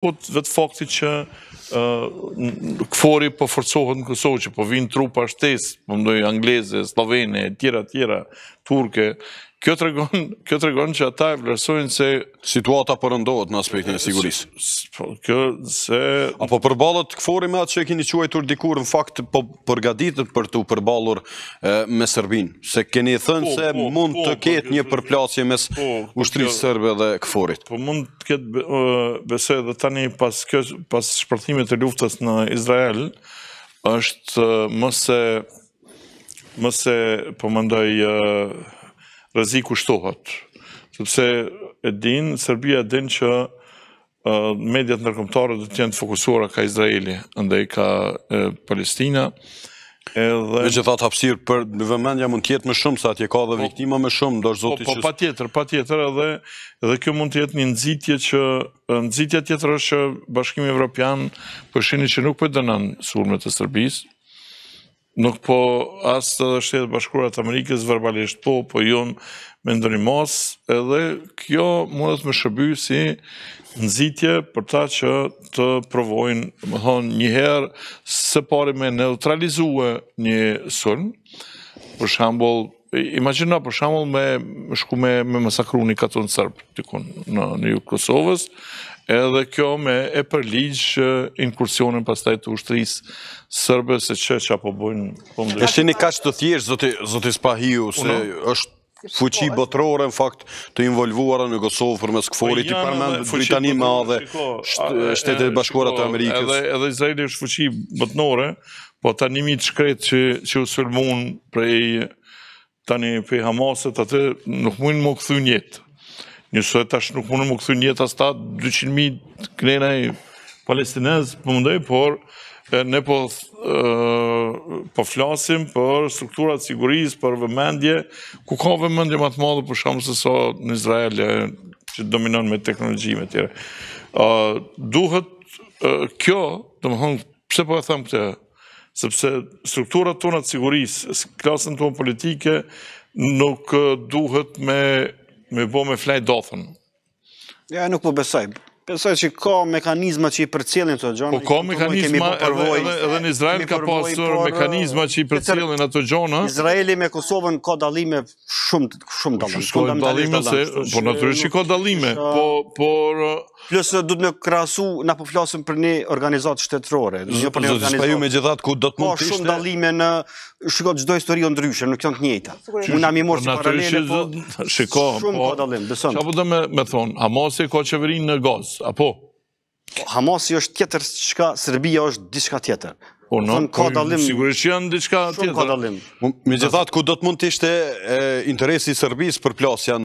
Kot vetë fakti që KFOR-i po forcohet në Kosovë, që po vinë trupa shtesë, po mdoj angleze, sllovene, e tjera, tjera, turke, kjo tregon, kjo tregon që ata e vlerësojnë se... Situata po rëndohet po në aspektin e sigurisë. Po, kjo se... Apo përballet KFOR-i me atë që e kini quajtur dikur, në fakt, po përgatitet për t'u përballur me Serbinë, se keni po, thënë se po, mund po, të ketë një përplasje mes ushtrisë serbe dhe KFOR-it. Po mund të ketë besoj edhe tani pas kjo pas shpërthimit të luftës në Izrael është më se më se po mendoj rreziku shtohet. Sepse e din Serbia e din që mediat ndërkombëtare do të jenë të fokusuara ka Izraeli, edhe ka Palestina. Edhe Megjithatë hapësirë për vëmendja mund të jetë më shumë se atje ka dhe po, viktima më shumë, ndoshta po, zoti po, që Po patjetër, patjetër edhe edhe kjo mund të jetë një nxitje që nxitja tjetër është që Bashkimi Evropian po shihni që nuk po dënon sulmet e Serbisë. Nuk po as edhe Shtetet e Bashkuara të Amerikës verbalisht po, po jonë me ndëri mos, edhe kjo mundet me shërby si nxitje për ta që të provojnë, me thonë, njëherë së pari me neutralizu një sulm, për shambull, Imagjino për shembull me shku me me masakru një katun serb dikun në në jug të Kosovës, edhe kjo me e përligj inkursionin pastaj të ushtrisë serbe se çe çka po bëjnë po ndër. E shihni kaq të thjeshtë zoti zoti Spahiu se është fuqi po, botërore në fakt të involvuara në Kosovë përmes po, KFOR-it i përmend Britaninë e Madhe Shtetet e Bashkuara të Amerikës. Edhe edhe Izraeli është fuqi botërore, Po ta një mijë të shkretë që, që u sulmun prej tani prej Hamasit ata nuk mund m'u kthy n'jetë. Njësë e tash nuk mund m'u kthy n'jetë as ta 200.000 kënena i palestinez për po mundoj, por ne po, po flasim për strukturat e sigurisë, për vëmendje, ku ka vëmendje më të madhe për shembull se sa në Izrael që dominon me teknologji me tjera. Duhet kjo, domethënë, Pse po e them këtë? Sepse strukturat tona të sigurisë, klasën tonë politike, nuk duhet me, me i bo me fjet domethënë. Ja, nuk po besoj. Besoj që ka mekanizma që i përcjellin këto gjona. Po ka mekanizma, edhe, në Izrael ka pasur mekanizma që i përcjellin ato gjona. Izraeli me Kosovën ka dallime shumë shumë dallim. Shumë dallime se po natyrisht që ka dallime, po por plus do të me krahasu na po flasim për një organizatë shtetërore, jo për një organizatë. Spahiu megjithatë ku do të mund të ishte. Ka shumë dallime në shikoj çdo histori o ndryshe, nuk janë të njëjta. Unë na i morëm si paralele, po shikoj. Shumë po dallim, beson. Çfarë po do me me thon, Hamasi ka qeverinë në Gazë, apo? Po, Hamasi është tjetër çka, Serbia është diçka tjetër. Po, në, po, sigurisht që janë diçka tjetër. Shumë ka dallim. Megjithatë, ku do të mund të ishte interesi i Serbisë për plasja